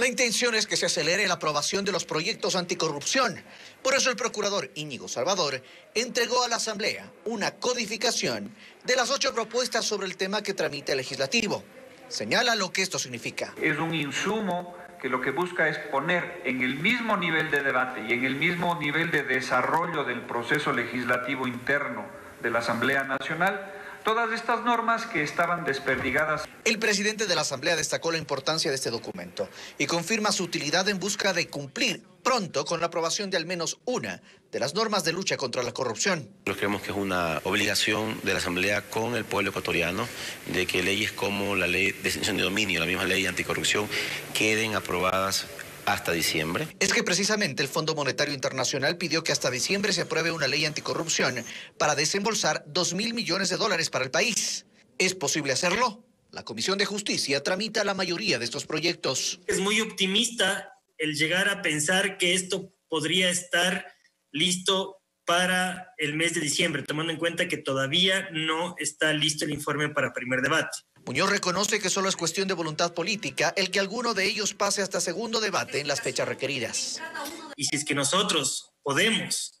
La intención es que se acelere la aprobación de los proyectos anticorrupción. Por eso el procurador Íñigo Salvador entregó a la Asamblea una codificación de las ocho propuestas sobre el tema que tramita el legislativo. Señala lo que esto significa. Es un insumo que lo que busca es poner en el mismo nivel de debate y en el mismo nivel de desarrollo del proceso legislativo interno de la Asamblea Nacional todas estas normas que estaban desperdigadas. El presidente de la Asamblea destacó la importancia de este documento y confirma su utilidad en busca de cumplir pronto con la aprobación de al menos una de las normas de lucha contra la corrupción. Nosotros creemos que es una obligación de la Asamblea con el pueblo ecuatoriano de que leyes como la ley de extinción de dominio, la misma ley anticorrupción, queden aprobadas hasta diciembre. Es que precisamente el Fondo Monetario Internacional pidió que hasta diciembre se apruebe una ley anticorrupción para desembolsar 2 mil millones de dólares para el país. ¿Es posible hacerlo? La Comisión de Justicia tramita la mayoría de estos proyectos. Es muy optimista el llegar a pensar que esto podría estar listo para el mes de diciembre, tomando en cuenta que todavía no está listo el informe para primer debate. Muñoz reconoce que solo es cuestión de voluntad política el que alguno de ellos pase hasta segundo debate en las fechas requeridas. Y si es que nosotros podemos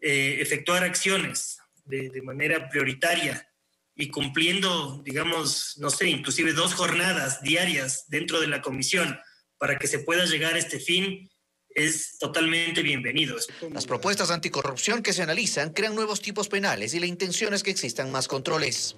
eh, efectuar acciones de, de manera prioritaria y cumpliendo, digamos, no sé, inclusive dos jornadas diarias dentro de la comisión para que se pueda llegar a este fin, es totalmente bienvenido. Las propuestas anticorrupción que se analizan crean nuevos tipos penales y la intención es que existan más controles.